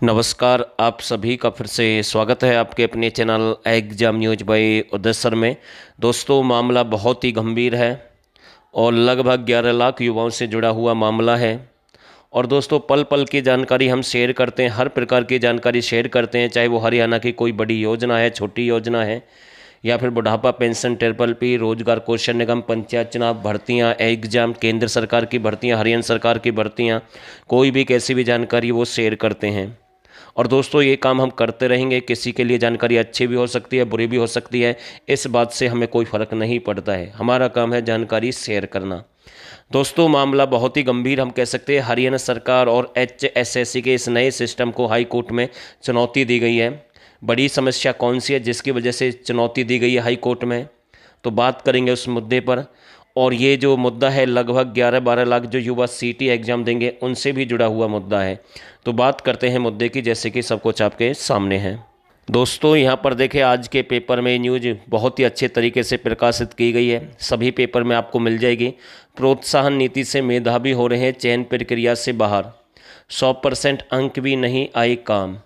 नमस्कार, आप सभी का फिर से स्वागत है आपके अपने channel exam news by Uday sir में। दोस्तों, मामला बहुत ही गंभीर है और लगभग 11 लाख युवाओं से जुड़ा हुआ मामला है। और दोस्तों पल पल की जानकारी हम शेयर करते हैं, हर प्रकार की जानकारी शेयर करते हैं, चाहे वो हरियाणा की कोई बड़ी योजना है, छोटी योजना है, या फिर बुढ़ापा पेंशन, ट्रिपल पी, रोज़गार कौशल निगम, पंचायत चुनाव भर्तियाँ, एग्ज़ाम, केंद्र सरकार की भर्तियाँ, हरियाणा सरकार की भर्तियाँ, कोई भी कैसी भी जानकारी वो शेयर करते हैं। और दोस्तों, ये काम हम करते रहेंगे। किसी के लिए जानकारी अच्छी भी हो सकती है, बुरी भी हो सकती है। इस बात से हमें कोई फ़र्क नहीं पड़ता है। हमारा काम है जानकारी शेयर करना। दोस्तों, मामला बहुत ही गंभीर हम कह सकते हैं। हरियाणा सरकार और एच एस एस सी के इस नए सिस्टम को हाई कोर्ट में चुनौती दी गई है। बड़ी समस्या कौन सी है जिसकी वजह से चुनौती दी गई है हाई कोर्ट में? तो बात करेंगे उस मुद्दे पर। और ये जो मुद्दा है, लगभग 11-12 लाख जो युवा सीटी एग्ज़ाम देंगे, उनसे भी जुड़ा हुआ मुद्दा है। तो बात करते हैं मुद्दे की, जैसे कि सब कुछ आपके सामने है। दोस्तों, यहाँ पर देखें, आज के पेपर में न्यूज़ बहुत ही अच्छे तरीके से प्रकाशित की गई है। सभी पेपर में आपको मिल जाएगी। प्रोत्साहन नीति से मेधावी हो रहे हैं, चयन प्रक्रिया से बाहर। सौ परसेंट अंक भी नहीं आए काम।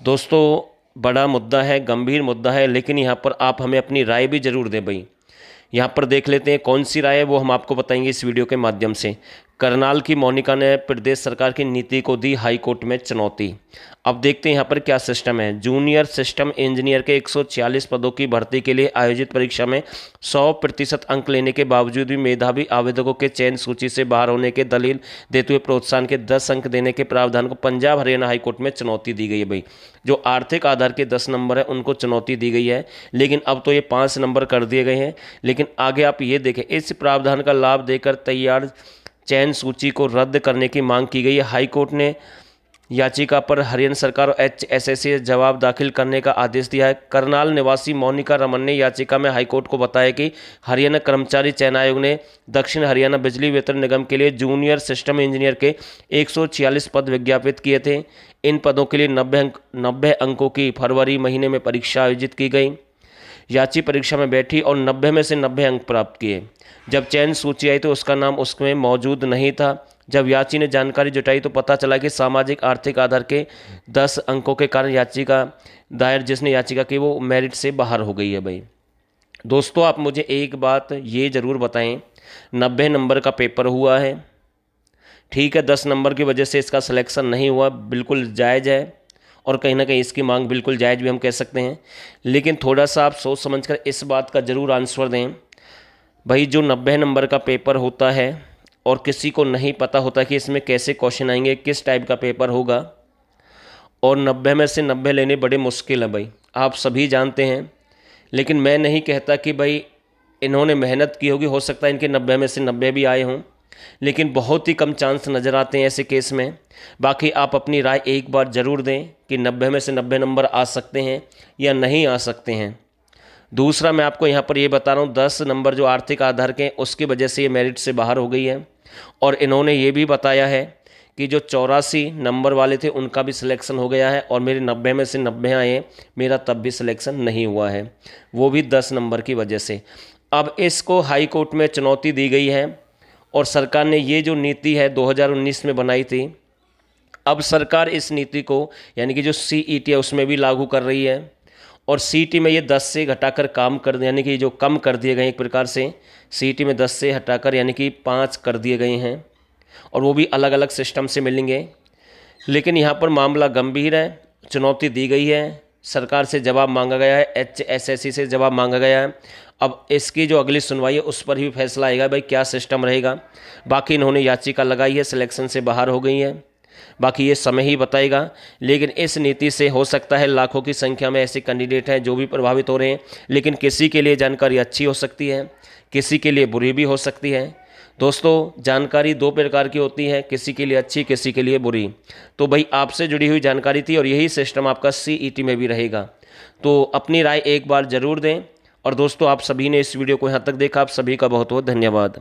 दोस्तों, बड़ा मुद्दा है, गंभीर मुद्दा है, लेकिन यहाँ पर आप हमें अपनी राय भी ज़रूर दें भाई। यहाँ पर देख लेते हैं कौन सी राय है, वो हम आपको बताएँगे इस वीडियो के माध्यम से। करनाल की मोनिका ने प्रदेश सरकार की नीति को दी हाई कोर्ट में चुनौती। अब देखते हैं यहाँ पर क्या सिस्टम है। जूनियर सिस्टम इंजीनियर के 146 पदों की भर्ती के लिए आयोजित परीक्षा में 100 प्रतिशत अंक लेने के बावजूद भी मेधावी आवेदकों के चयन सूची से बाहर होने के दलील देते हुए प्रोत्साहन के 10 अंक देने के प्रावधान को पंजाब हरियाणा हाईकोर्ट में चुनौती दी गई है भाई। जो आर्थिक आधार के दस नंबर है, उनको चुनौती दी गई है। लेकिन अब तो ये पाँच नंबर कर दिए गए हैं। लेकिन आगे आप ये देखें, इस प्रावधान का लाभ देकर तैयार चयन सूची को रद्द करने की मांग की गई। है हाईकोर्ट ने याचिका पर हरियाणा सरकार और एच एस एस जवाब दाखिल करने का आदेश दिया है। करनाल निवासी मोनिका रमन ने याचिका में हाईकोर्ट को बताया कि हरियाणा कर्मचारी चयन आयोग ने दक्षिण हरियाणा बिजली वितरण निगम के लिए जूनियर सिस्टम इंजीनियर के 146 पद विज्ञापित किए थे। इन पदों के लिए नब्बे नब्बे अंकों की फरवरी महीने में परीक्षा आयोजित की गई। याची परीक्षा में बैठी और नब्बे में से नब्बे अंक प्राप्त किए। जब चयन सूची आई तो उसका नाम उसमें मौजूद नहीं था। जब याची ने जानकारी जुटाई तो पता चला कि सामाजिक, आर्थिक आधार के दस अंकों के कारण याचिका दायर जिसने याचिका की वो मेरिट से बाहर हो गई है भाई। दोस्तों, आप मुझे एक बात ये ज़रूर बताएँ, नब्बे नंबर का पेपर हुआ है। ठीक है, दस नंबर की वजह से इसका सिलेक्शन नहीं हुआ, बिल्कुल जायज़ है। और कहीं ना कहीं इसकी मांग बिल्कुल जायज़ भी हम कह सकते हैं। लेकिन थोड़ा सा आप सोच समझ कर इस बात का ज़रूर आंसर दें। भाई, जो नब्बे नंबर का पेपर होता है और किसी को नहीं पता होता कि इसमें कैसे क्वेश्चन आएँगे, किस टाइप का पेपर होगा, और नब्बे में से नब्बे लेने बड़े मुश्किल है भाई। आप सभी जानते हैं, लेकिन मैं नहीं कहता कि भाई इन्होंने मेहनत की होगी, हो सकता है इनके नब्बे में से नब्बे भी आए हों, लेकिन बहुत ही कम चांस नज़र आते हैं ऐसे केस में। बाकी आप अपनी राय एक बार ज़रूर दें कि नब्बे में से नब्बे नंबर आ सकते हैं या नहीं आ सकते हैं। दूसरा, मैं आपको यहाँ पर ये बता रहा हूँ, दस नंबर जो आर्थिक आधार के उसकी वजह से ये मेरिट से बाहर हो गई है। और इन्होंने ये भी बताया है कि जो चौरासी नंबर वाले थे, उनका भी सिलेक्शन हो गया है और मेरे नब्बे में से नब्बे आए मेरा तब भी सिलेक्शन नहीं हुआ है। वो भी दस नंबर की वजह से। अब इसको हाई कोर्ट में चुनौती दी गई है और सरकार ने ये जो नीति है 2019 में बनाई थी अब सरकार इस नीति को, यानी कि जो सी e है, उसमें भी लागू कर रही है। और सी टी में ये 10 से घटाकर काम कर, यानी कि जो कम कर दिए गए एक प्रकार से सी टी में 10 से हटाकर, यानी कि पाँच कर दिए गए हैं। और वो भी अलग अलग सिस्टम से मिलेंगे। लेकिन यहाँ पर मामला गंभीर है, चुनौती दी गई है। सरकार से जवाब मांगा गया है एच एस एस सी से जवाब मांगा गया है। अब इसकी जो अगली सुनवाई है, उस पर भी फैसला आएगा, भाई क्या सिस्टम रहेगा। बाकी इन्होंने याचिका लगाई है, सिलेक्शन से बाहर हो गई है। बाकी ये समय ही बताएगा। लेकिन इस नीति से हो सकता है लाखों की संख्या में ऐसे कैंडिडेट हैं जो भी प्रभावित हो रहे हैं, लेकिन किसी के लिए जानकारी अच्छी हो सकती है, किसी के लिए बुरी भी हो सकती है। दोस्तों, जानकारी दो प्रकार की होती है, किसी के लिए अच्छी, किसी के लिए बुरी। तो भाई, आपसे जुड़ी हुई जानकारी थी और यही सिस्टम आपका सीईटी में भी रहेगा। तो अपनी राय एक बार ज़रूर दें। और दोस्तों, आप सभी ने इस वीडियो को यहाँ तक देखा, आप सभी का बहुत बहुत धन्यवाद।